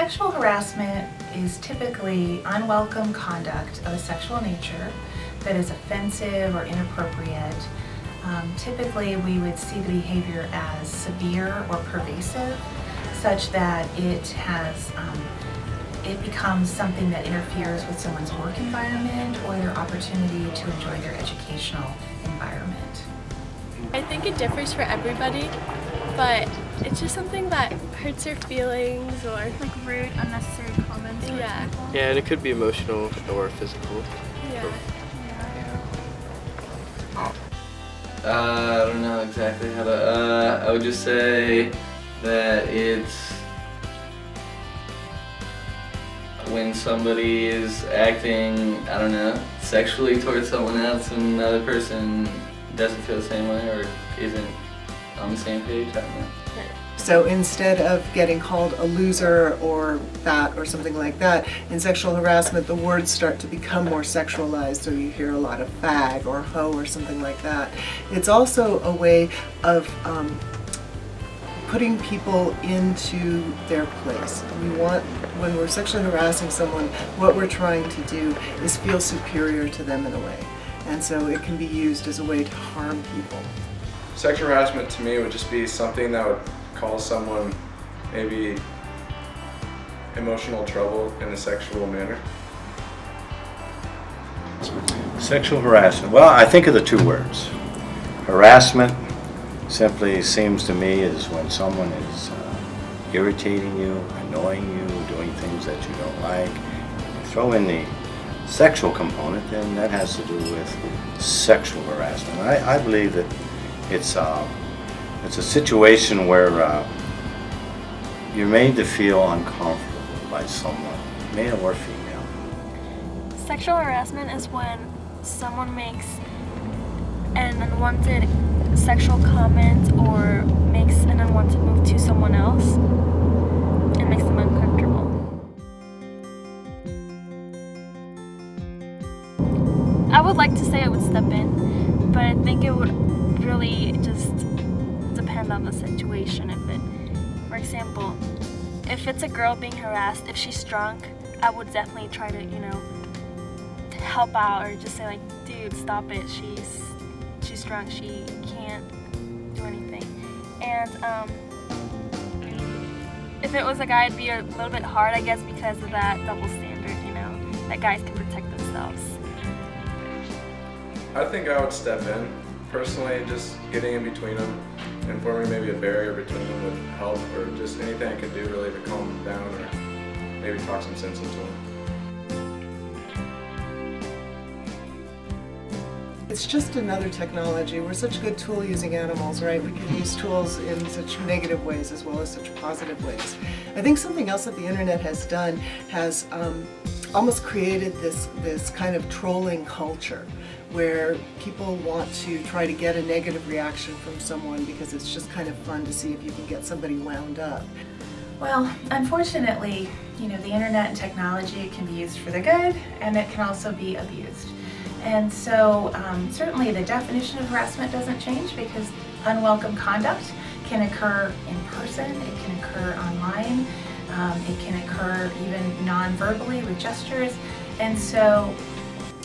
Sexual harassment is typically unwelcome conduct of a sexual nature that is offensive or inappropriate. Um, typically, we would see the behavior as severe or pervasive, such that it has um, it becomes something that interferes with someone's work environment or their opportunity to enjoy their educational environment. I think it differs for everybody, but it's just something that hurts your feelings or like rude, unnecessary comments. Yeah. Yeah, and it could be emotional or physical. Yeah. Uh, I don't know exactly how to. Uh, I would just say that it's when somebody is acting, I don't know, sexually towards someone else and another person doesn't feel the same way or isn't on the same page. I don't know. So instead of getting called a loser or fat or something like that, in sexual harassment the words start to become more sexualized, so you hear a lot of fag or hoe or something like that. It's also a way of um, putting people into their place. We want, when we're sexually harassing someone, what we're trying to do is feel superior to them in a way. And so it can be used as a way to harm people. Sexual harassment to me would just be something that would cause someone maybe emotional trouble in a sexual manner. Sexual harassment. Well, I think of the two words. Harassment simply seems to me is when someone is uh, irritating you, annoying you, doing things that you don't like. Throw in the sexual component, then that has to do with sexual harassment. I, I believe that it's uh, it's a situation where uh, you're made to feel uncomfortable by someone, male or female. Sexual harassment is when someone makes an unwanted sexual comment or really just depend on the situation. If it, for example, if it's a girl being harassed, if she's drunk, I would definitely try to, you know, help out or just say like, dude, stop it. She's she's drunk. She can't do anything. And um, if it was a guy, it'd be a little bit hard, I guess, because of that double standard. You know, that guys can protect themselves. I think I would step in. Personally, just getting in between them and forming maybe a barrier between them would help, or just anything I could do really to calm them down, or maybe talk some sense into them. It's just another technology. We're such good tool using animals, right? We can use tools in such negative ways as well as such positive ways. I think something else that the internet has done has um, almost created this, this kind of trolling culture where people want to try to get a negative reaction from someone because it's just kind of fun to see if you can get somebody wound up. Well, unfortunately, you know, the internet and technology can be used for the good and it can also be abused. And so um, certainly the definition of harassment doesn't change because unwelcome conduct can occur in person, it can occur online, um, it can occur even non-verbally with gestures. And so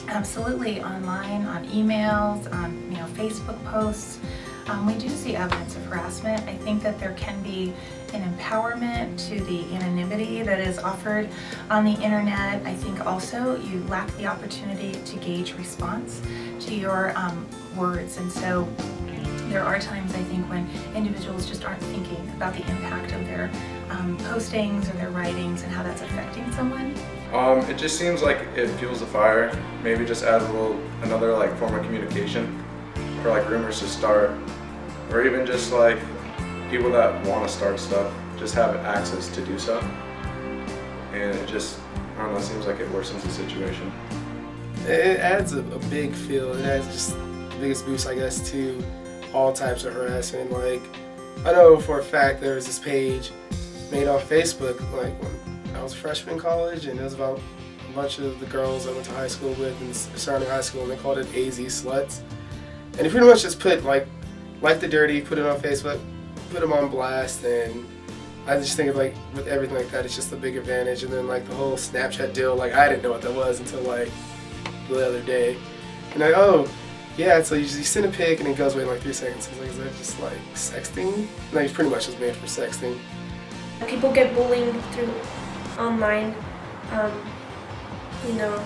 absolutely online, on emails, on you know Facebook posts, um, we do see evidence of harassment. I think that there can be an empowerment to the anonymity that is offered on the internet. I think also you lack the opportunity to gauge response to your um, words and so there are times I think when individuals just aren't thinking about the impact of their um, postings or their writings and how that's affecting someone. Um, it just seems like it fuels the fire. Maybe just add a little, another like form of communication for like rumors to start, or even just like people that want to start stuff just have access to do so. And it just, I don't know, seems like it worsens the situation. It adds a, a big feel. It adds just the biggest boost, I guess, to all types of harassment. Like, I know for a fact there was this page made on Facebook, like I was a freshman in college, and it was about a bunch of the girls I went to high school with in surrounding high school, and they called it AZ Sluts. And you pretty much just put like, like the dirty, put it on Facebook, put them on blast, and I just think of like with everything like that, it's just a big advantage. And then like the whole Snapchat deal, like I didn't know what that was until like the other day. And like, oh, yeah, so you, you send a pic and it goes away in like three seconds. It's like, is that just like sexting? Like it's pretty much just made for sexting. People get bullied through online, um, you know,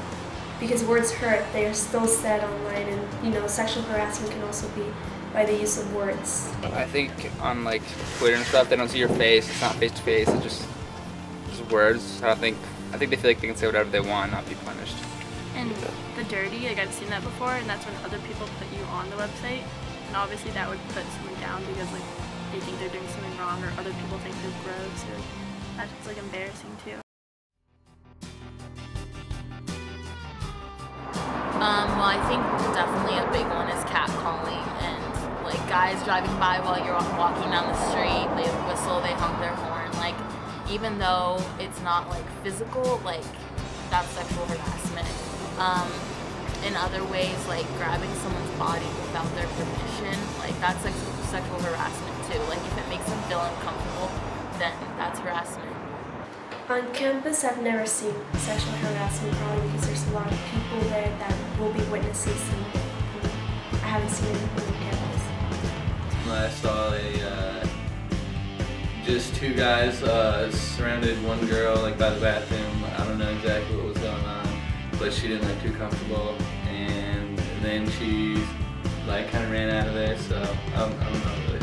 because words hurt. They are still said online, and you know, sexual harassment can also be by the use of words. I think on like Twitter and stuff, they don't see your face. It's not face to face. It's just just words. I don't think. I think they feel like they can say whatever they want, not be punished. And the dirty, like I've seen that before, and that's when other people put you on the website, and obviously that would put someone down because like they think they're doing something wrong, or other people think they're gross, or that's like embarrassing too. Um, well, I think definitely a big one is catcalling and like guys driving by while you're walking down the street, they whistle, they honk their horn. Like, even though it's not like physical, like that's sexual harassment. Um, in other ways, like grabbing someone's body without their permission, like that's like sexual harassment too. Like if it makes them feel uncomfortable, then that's harassment. On campus, I've never seen sexual harassment probably because there's a lot of people there that will be witnesses and I haven't seen anything on campus. I saw a uh, just two guys uh, surrounded one girl like by the bathroom. I don't know exactly what was going on, but she didn't look too comfortable, and then she like kind of ran out of there. So I don't, I don't know really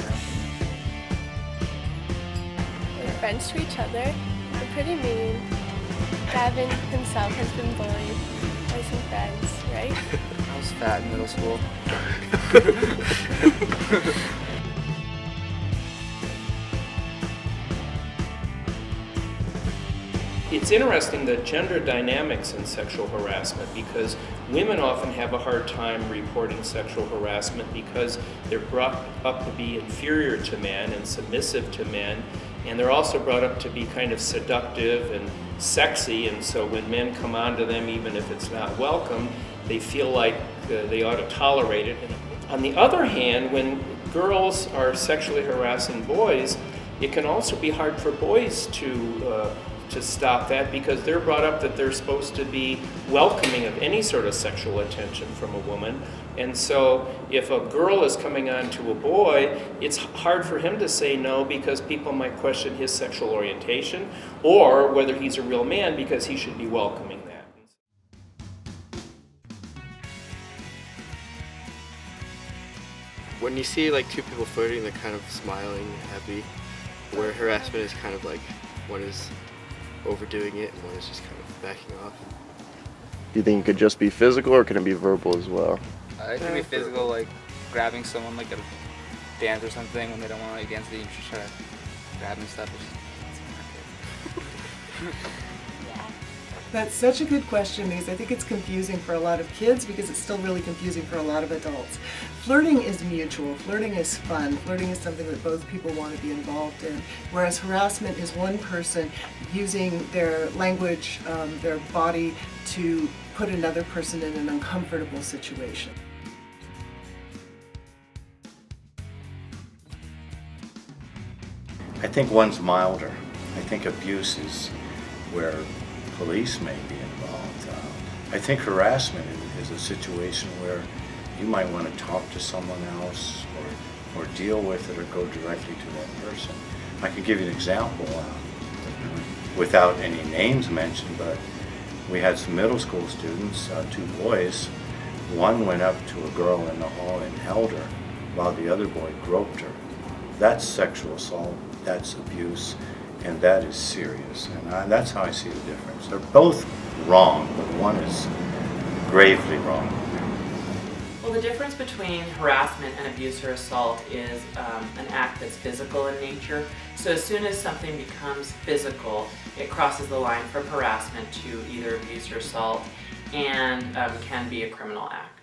friends to each other. We're pretty mean. Gavin himself has been bullied by some friends, right? I was fat in middle school. It's interesting the gender dynamics in sexual harassment because women often have a hard time reporting sexual harassment because they're brought up to be inferior to men and submissive to men, and they're also brought up to be kind of seductive and sexy, and so when men come onto them, even if it's not welcome, they feel like uh, they ought to tolerate it. On the other hand, when girls are sexually harassing boys, it can also be hard for boys to uh, to stop that because they're brought up that they're supposed to be welcoming of any sort of sexual attention from a woman. And so if a girl is coming on to a boy, it's hard for him to say no because people might question his sexual orientation or whether he's a real man because he should be welcoming that. When you see like two people flirting, they're kind of smiling, happy. Where harassment is kind of like one is overdoing it and one is just kind of backing off. Do you think it could just be physical or can it be verbal as well? Uh, it can be physical, like grabbing someone like at a dance or something when they don't want to against it, you just try to grab and stuff. That's such a good question because I think it's confusing for a lot of kids because it's still really confusing for a lot of adults. Flirting is mutual, flirting is fun, flirting is something that both people want to be involved in, whereas harassment is one person using their language, um, their body to put another person in an uncomfortable situation. I think one's milder. I think abuse is where police may be involved. Uh, I think harassment is, a situation where you might want to talk to someone else or, or deal with it or go directly to that person. I can give you an example uh, without any names mentioned, but we had some middle school students, uh, two boys. One went up to a girl in the hall and held her while the other boy groped her. That's sexual assault, that's abuse, and that is serious. And I, that's how I see the difference. They're both wrong, but one is gravely wrong. Well, the difference between harassment and abuse or assault is um, an act that's physical in nature. So as soon as something becomes physical, it crosses the line from harassment to either abuse or assault and um, can be a criminal act.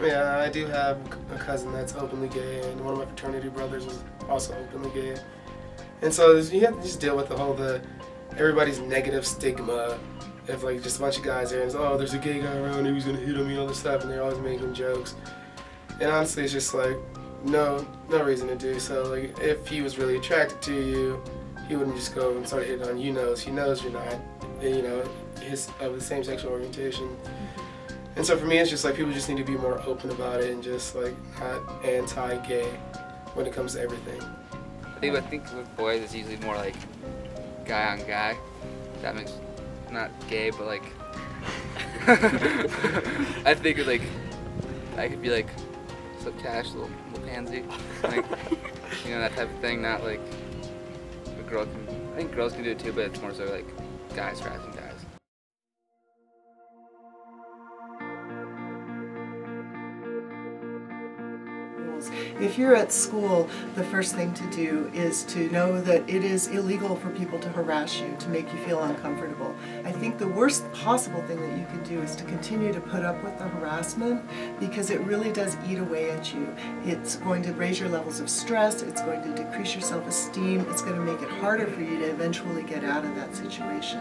Yeah, I do have a cousin that's openly gay, and one of my fraternity brothers is also openly gay. And so you have to just deal with the whole the everybody's negative stigma of like just a bunch of guys there and oh there's a gay guy around who's gonna hit on me all this stuff and they're always making jokes. And honestly, it's just like no no reason to do so. Like if he was really attracted to you, he wouldn't just go and start hitting on you. Knows he knows you're not, you know, his of the same sexual orientation. And so for me, it's just like people just need to be more open about it and just like not anti-gay when it comes to everything. I think I think with boys it's usually more like guy on guy. That makes not gay, but like I think like I could be like so cash little, little pansy, like you know that type of thing. Not like a girl can. I think girls can do it too, but it's more so like guys harassing guys. If you're at school, the first thing to do is to know that it is illegal for people to harass you, to make you feel uncomfortable. I think the worst possible thing that you can do is to continue to put up with the harassment because it really does eat away at you. It's going to raise your levels of stress, it's going to decrease your self-esteem, it's going to make it harder for you to eventually get out of that situation.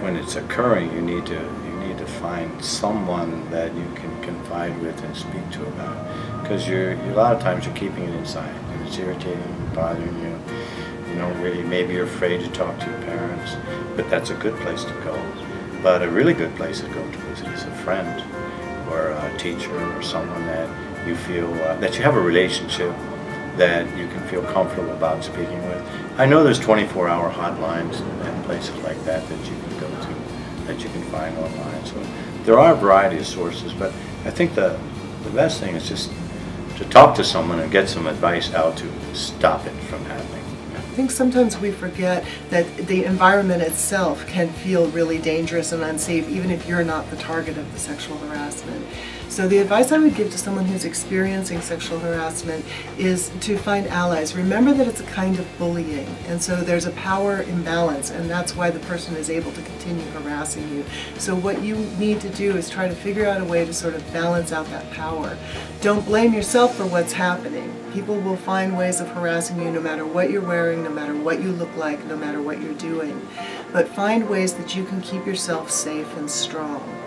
When it's occurring, you need to you need to find someone that you can confide with and speak to about. Because you're, a lot of times you're keeping it inside and it's irritating, and bothering you. You know, really maybe you're afraid to talk to your parents, but that's a good place to go. But a really good place to go to is, is a friend or a teacher or someone that you feel uh, that you have a relationship that you can feel comfortable about speaking with. I know there's 24-hour hotlines and places like that that you can go to, that you can find online. So there are a variety of sources, but I think the the best thing is just to talk to someone and get some advice how to stop it from happening. I think sometimes we forget that the environment itself can feel really dangerous and unsafe even if you're not the target of the sexual harassment. So the advice I would give to someone who's experiencing sexual harassment is to find allies. Remember that it's a kind of bullying, and so there's a power imbalance, and that's why the person is able to continue harassing you. So what you need to do is try to figure out a way to sort of balance out that power. Don't blame yourself for what's happening. People will find ways of harassing you no matter what you're wearing, no matter what you look like, no matter what you're doing. But find ways that you can keep yourself safe and strong.